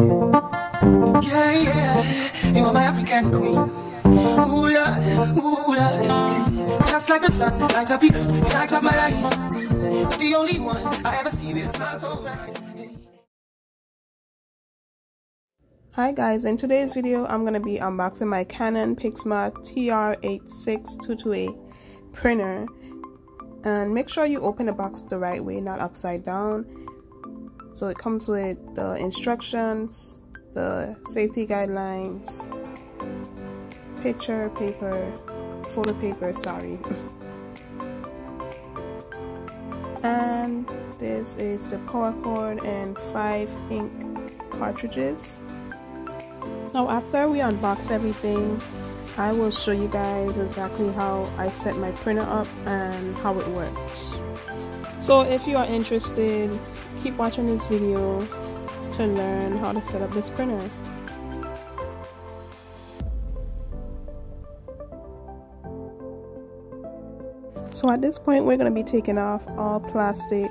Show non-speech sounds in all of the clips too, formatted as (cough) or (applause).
Yeah, yeah, you're my African queen. Ooh, Lord, ooh, Lord. Just like the sun, light up the earth, light up my life. The only one I ever see with a smile so bright. Hi guys, in today's video I'm going to be unboxing my Canon PIXMA TR86228 printer and make sure you open the box the right way, not upside down. So it comes with the instructions, the safety guidelines, picture paper, photo paper, sorry. (laughs) and this is the power cord and five ink cartridges. Now after we unbox everything, I will show you guys exactly how I set my printer up and how it works. So if you are interested, keep watching this video to learn how to set up this printer. So at this point we're going to be taking off all plastic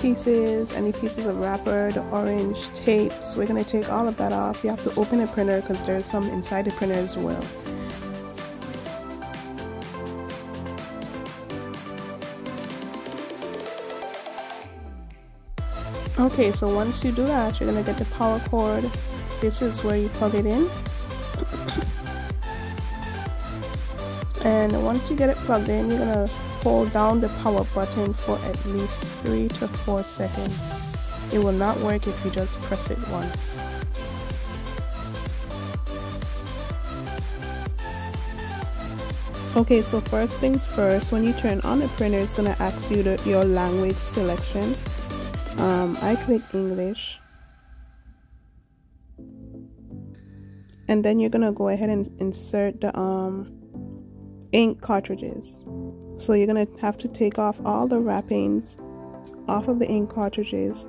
pieces, any pieces of wrapper, the orange tapes. We're going to take all of that off. You have to open the printer because there's some inside the printer as well. Okay, so once you do that, you're to get the power cord. This is where you plug it in. and once you get it plugged in, you're to hold down the power button for at least 3 to 4 seconds. It will not work if you just press it once. Okay, so first things first, when you turn on the printer, it's to ask you the, your language selection. Um, I click English. And then you're to go ahead and insert the um, ink cartridges. So you're to have to take off all the wrappings off of the ink cartridges,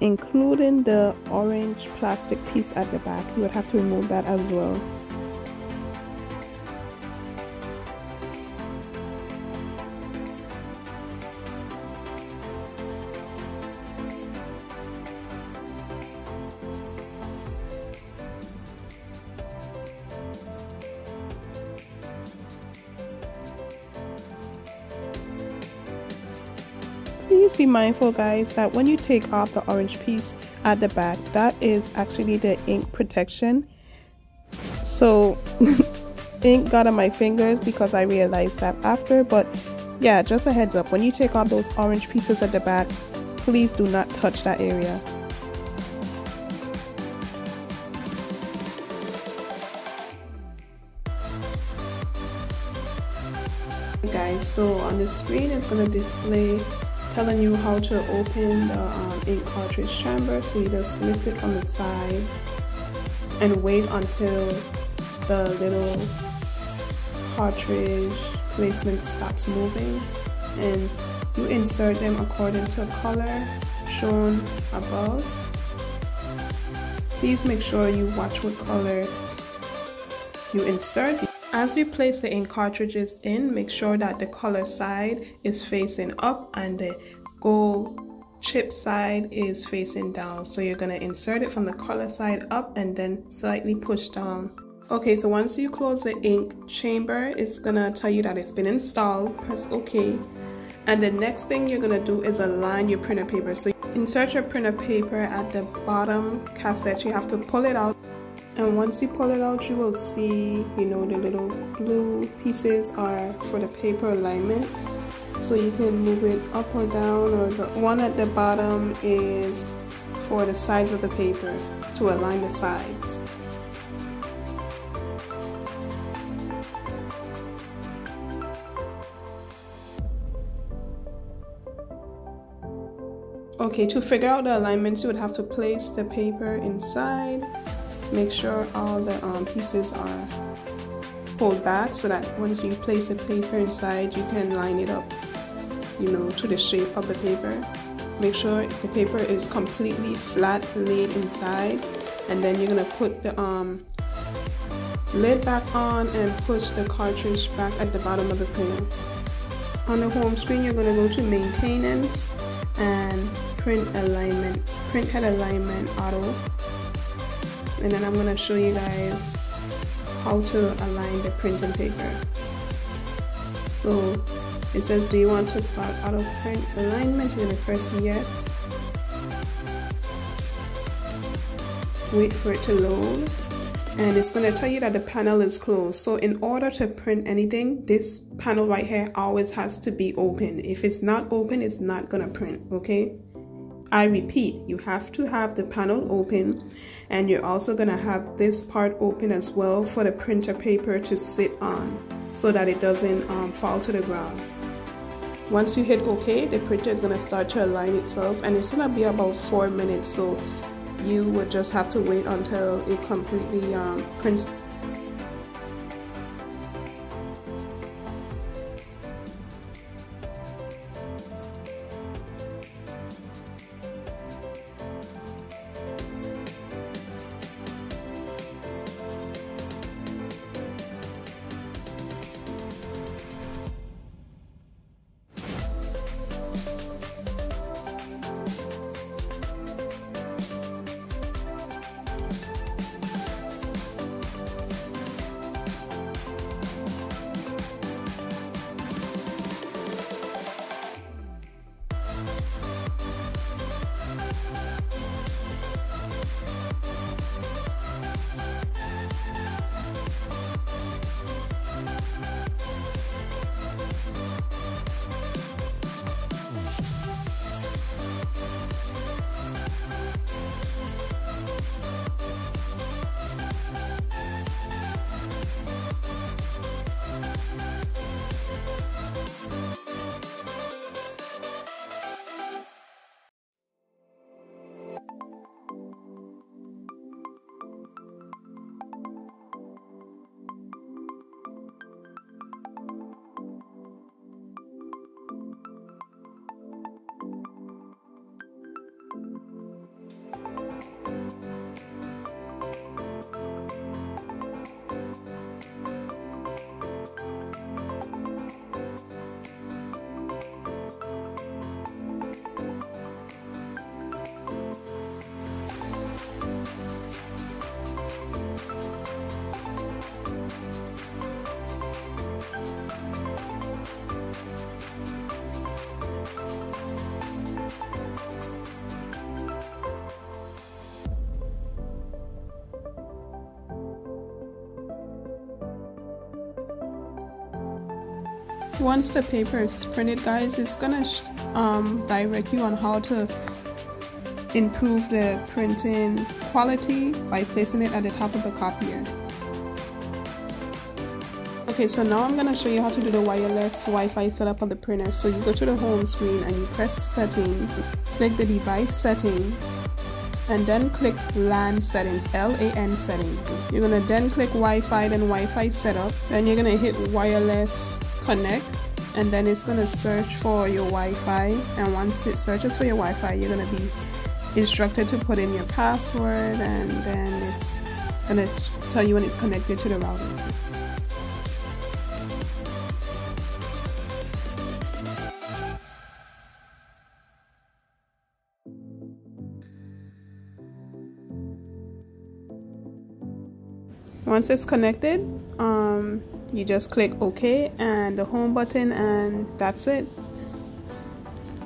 including the orange plastic piece at the back. You would have to remove that as well. Please be mindful guys that when you take off the orange piece at the back that is actually the ink protection. So (laughs) ink got on my fingers because I realized that after but yeah just a heads up. When you take off those orange pieces at the back please do not touch that area. Guys so on the screen it's going to display telling you how to open the um, ink cartridge chamber. So you just lift it on the side and wait until the little cartridge placement stops moving. And you insert them according to color shown above. Please make sure you watch what color you insert as you place the ink cartridges in, make sure that the color side is facing up and the gold chip side is facing down. So you're to insert it from the color side up and then slightly push down. Okay, so once you close the ink chamber, it's to tell you that it's been installed. Press OK. And the next thing you're to do is align your printer paper. So insert your printer paper at the bottom cassette. You have to pull it out and once you pull it out you will see you know the little blue pieces are for the paper alignment. So you can move it up or down or the one at the bottom is for the sides of the paper to align the sides. Okay, to figure out the alignments, you would have to place the paper inside make sure all the um, pieces are pulled back so that once you place the paper inside you can line it up you know to the shape of the paper. Make sure the paper is completely flat laid inside and then you're gonna put the um, lid back on and push the cartridge back at the bottom of the printer on the home screen you're going to go to maintenance and print alignment print head alignment auto and then I'm going to show you guys how to align the printing paper. So it says do you want to start auto print alignment? You're to press yes. Wait for it to load and it's going to tell you that the panel is closed. So in order to print anything, this panel right here always has to be open. If it's not open, it's not going to print, okay? I repeat, you have to have the panel open and you're also going to have this part open as well for the printer paper to sit on so that it doesn't um, fall to the ground. Once you hit OK, the printer is going to start to align itself and it's going to be about 4 minutes. So you would just have to wait until it completely um, prints once the paper is printed guys it's gonna um, direct you on how to improve the printing quality by placing it at the top of the copier okay so now I'm gonna show you how to do the wireless Wi-Fi setup on the printer so you go to the home screen and you press settings click the device settings and then click LAN settings, L-A-N settings. You're gonna then click Wi-Fi, then Wi-Fi setup. Then you're gonna hit wireless connect and then it's going to search for your Wi-Fi and once it searches for your Wi-Fi you're going to be instructed to put in your password and then it's going to tell you when it's connected to the router. Once it's connected, um, you just click OK and the home button and that's it.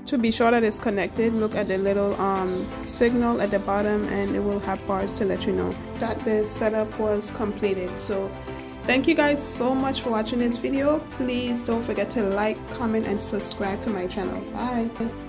To be sure that it's connected, look at the little um, signal at the bottom and it will have bars to let you know that the setup was completed. So thank you guys so much for watching this video. Please don't forget to like, comment and subscribe to my channel. Bye.